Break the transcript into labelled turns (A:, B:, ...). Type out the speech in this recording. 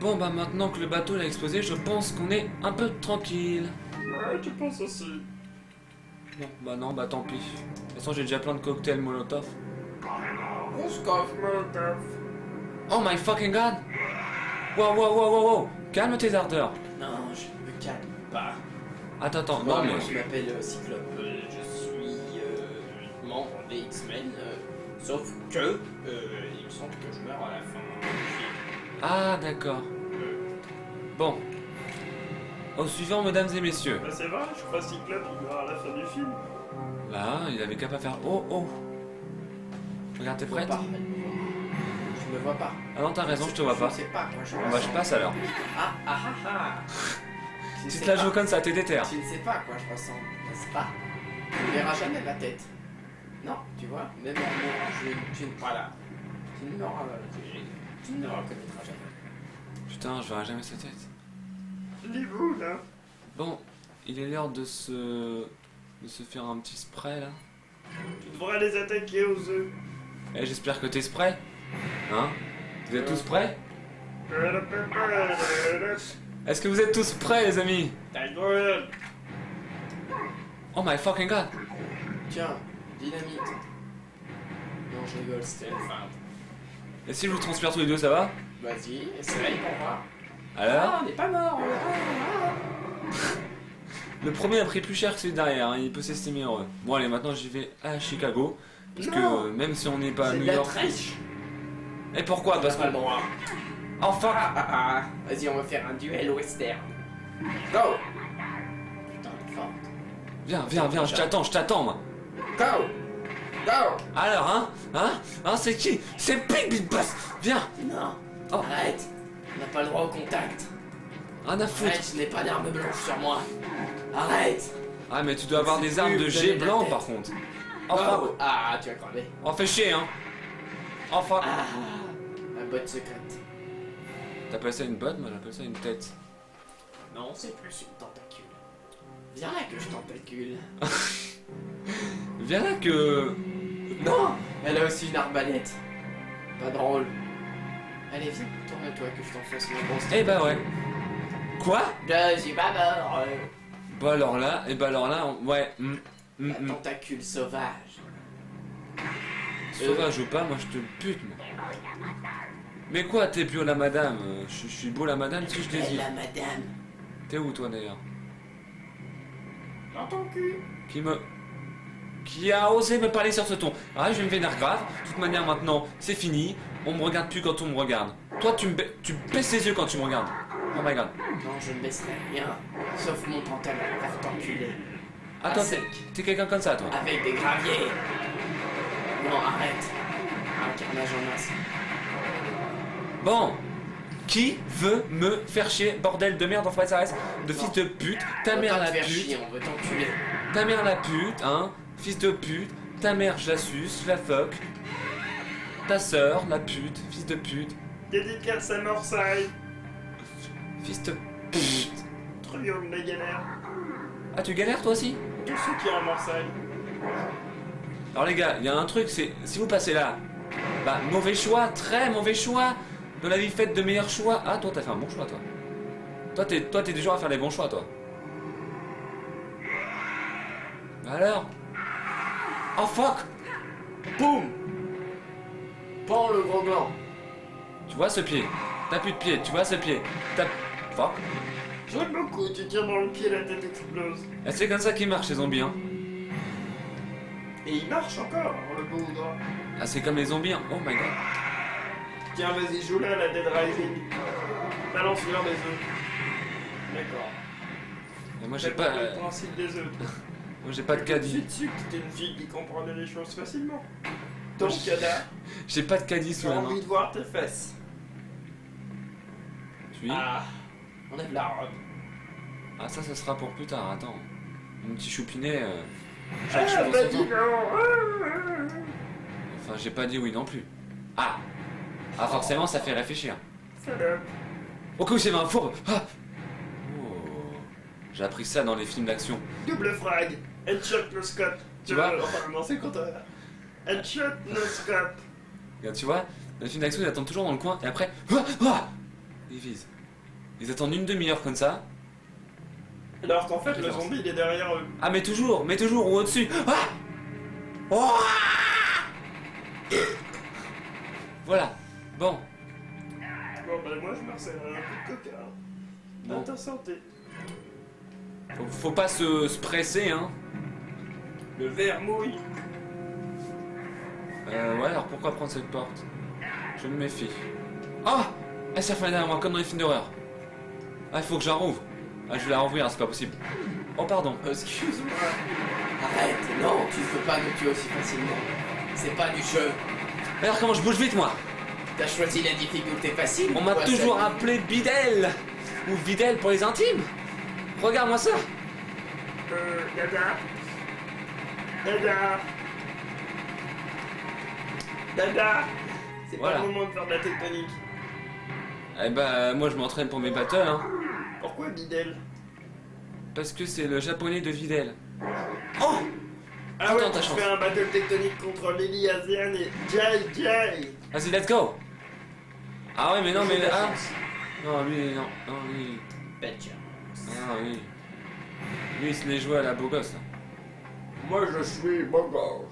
A: Bon bah maintenant que le bateau a explosé, je pense qu'on est un peu tranquille.
B: Ouais, tu penses aussi.
A: Non, bah non, bah tant pis. De toute façon, j'ai déjà plein de cocktails Molotov.
B: Molotov.
A: Oh my fucking god Wow, wow, wow, wow, wow Calme tes ardeurs.
B: Non, je ne me calme pas.
A: Attends, attends,
B: Moi,
A: non mais...
B: moi, je m'appelle euh, Cyclope. euh, je suis euh, membre des X-Men. euh, sauf que, euh, il me semble que je meurs à la fin du film.
A: Ah, d'accord. Bon. Au suivant, mesdames et messieurs.
C: Bah c'est vrai, je crois Cyclope il meurt à la fin du film.
A: Là, il avait qu'à pas faire... Oh, oh Regarde, t'es
B: Je vois
A: prête
B: pas. Je me vois pas.
A: Ah non, t'as raison, je te vois pas.
B: Je sais pas quoi je
A: bah, je passe alors.
B: Ah ah ah ah
A: Tu te la
B: pas.
A: joues comme ça, t'es déter.
B: Tu ne sais pas quoi je ressens, n'est-ce pas? Tu ne verras jamais ma tête. Non, tu vois, même en mourant, je, tu ne voilà. Tu ne me re- tu- ne reconnaîtras jamais.
A: Putain, je verrai jamais sa tête.
C: Il est où là
A: Bon, il est l'heure de se... de se faire un petit spray, là.
C: Tu devrais les attaquer aux œufs.
A: Eh, j'espère que t'es spray. Hein? Vous êtes tous prêts? Est-ce que vous êtes tous prêts, les amis? Oh my fucking god
B: Tiens, dynamite. Non, je rigole, c'était une feinte.
A: Et si je vous transpire tous les deux, ça va?
B: Vas-y, essaye pour voir.
A: Alors?
B: Ah, on n'est pas mort. ah,
A: Le premier a pris plus cher que celui derrière, hein, il peut s'estimer heureux. Bon allez, maintenant j'y vais à Chicago. Parce que euh, même si on n'est
B: ah.
A: pas à New York... Et pourquoi? Parce que...
B: droit. Ah, ah, ah. Vas-y, on va faire un duel western. Go Putain, forte.
A: Viens, viens, viens, je t'attends, je t'attends moi
B: Go
A: Alors, hein Hein Hein, c'est qui? C'est Big Big Boss Viens
B: Non
A: Oh.
B: Arrête On n'a pas le droit au contact.
A: Rien à foutre
B: Arrête, je n'ai pas d'arme blanche sur moi. Arrête
A: Ah mais tu dois avoir des armes de jet blanc par contre Oh fuck
B: Go Ah, tu as crevé.
A: Oh fais chier hein Oh fuck
B: Ah La botte secrète.
A: T'appelles ça une botte? Moi j'appelle ça une tête.
B: Non, c'est plus une tentacule. Viens là que je tentacule.
A: Viens là que...
B: Non Elle a aussi une arbalète. Pas drôle. Allez, viens, tourne-toi que je t'enfonce mon bon
A: Eh bah ouais Quoi?
B: Je suis pas mort.
A: Bah alors là, et bah alors là, on- ouais... hum,
B: La
A: hum.
B: tentacule sauvage.
A: Sauvage ou pas, moi je te bute moi Mais quoi, t'es beau la madame? Euh, Je suis beau la madame si je
B: Elle
A: désire.
B: la madame.
A: T'es où toi d'ailleurs?
C: Dans ton cul
A: Qui me... Qui a osé me parler sur ce ton Ah, je vais me vénère grave. De toute manière, maintenant, c'est fini. On me regarde plus quand on me regarde. Toi, tu me ba- tu baisses les yeux quand tu me regardes. Oh my god.
B: Non, je ne baisserai rien. Sauf mon pantalon. T'enculer.
A: Attends, t'es quelqu'un comme ça, toi
B: Avec des graviers. Non, arrête. Un carnage en masse.
A: Bon. Qui veut me faire chier, bordel de merde, en ça reste De fils de pute, ta
B: On
A: mère la pute,
B: chier, on veut t'enculer.
A: ta mère la pute, hein Fils de pute, ta mère je la suce, je la fuck. Ta sœur, la pute, fils de pute,
C: Dédicace à Morsay
A: fils de pute.
C: Triangle la galère
A: Ah, tu galères toi aussi
C: Tous ceux qui sont à Marseille
A: Alors les gars, il y a un truc, c'est si vous passez là, bah mauvais choix, très mauvais choix. Dans la vie, faites de meilleurs choix. Ah, toi, t'as fait un bon choix, toi. Toi, t'es, toi, t'es du genre à faire les bons choix, toi. Bah alors? Oh fuck
B: Boum Pan le gros blanc.
A: Tu vois ce pied? T'as plus de pied, tu vois ce pied? T'as... Fuck
C: J'aime beaucoup, tu tires dans le pied, la tête explose.
A: Et c'est comme ça qu'ils marchent, les zombies, hein.
C: Et il marche encore, le beau droit.
A: Ah, c'est comme les zombies, hein. Oh my god.
C: Tiens, vas-y, joue là, la Dead Rising. Balance-leur des œufs. D'accord.
A: Et moi, j'ai pas...
C: le principe des œufs.
A: moi, j'ai pas de caddie.
C: que t'es une fille qui comprenait les choses facilement. Donc, Kada,
A: J'ai pas de caddie
C: j'ai
A: sous la main.
C: envie de voir tes fesses.
A: Tu
B: Ah Enlève la robe.
A: Ah, ça, ça sera pour plus tard, attends. Mon petit choupinet... euh,
C: Ah, bah
A: temps.
C: donc ah,
A: Enfin, j'ai pas dit oui non plus. Ah Ah, forcément, ça fait réfléchir.
C: Salope.
A: Au coup, c'est ma fourbe Ah Oh. J'ai appris ça dans les films d'action.
C: Double frag. Headshot, no scope.
A: Tu vois
C: Euh, Enfin, le contraire. Headshot, no scope.
A: Regarde, tu vois, dans films d'action, ils attendent toujours dans le coin, et après... Ah Ah Ils visent. Ils attendent une demi-heure comme ça.
C: Alors qu'en fait, le zombie il est derrière eux.
A: Ah, mais toujours, mais toujours, ou au-dessus. Ah Oh Voilà. Bon.
C: Bon, bah moi je me resserre un peu de coca.
A: Bon.
C: Dans ta santé.
A: Faut, faut pas se, se presser, hein.
C: Le verre mouille.
A: Euh, ouais, alors pourquoi prendre cette porte? Je me méfie. Oh Elle s'est refermée derrière moi, comme dans les films d'horreur. Ah, il faut que je la rouvre. Ah, je vais la rouvrir, c'est pas possible. Oh, pardon.
B: Excuse-moi. Arrête, non, tu ne peux pas me tuer aussi facilement. C'est pas du jeu.
A: Alors, comment je bouge vite, moi?
B: T'as choisi la difficulté facile.
A: On m'a toujours appelé Bidel Ou Videl pour les intimes Regarde-moi ça
C: Euh, Dada. Dada. Dada. C'est
A: Voilà.
C: pas le moment de faire de la tectonique.
A: Eh ben, moi je m'entraîne pour mes battles, hein.
C: Pourquoi Bidel
A: Parce que c'est le japonais de Videl. Oh
C: Ah ouais,
A: chance.
C: fais un battle tectonique contre Lily Asian et Jai Jai.
A: Vas-y, let's go Ah ouais, mais non, mais... Ah. Non, lui, non, non, lui...
B: Bête chance.
A: Ah, lui... Lui, il se les jouait à la beau gosse.
C: Moi je suis beau gosse.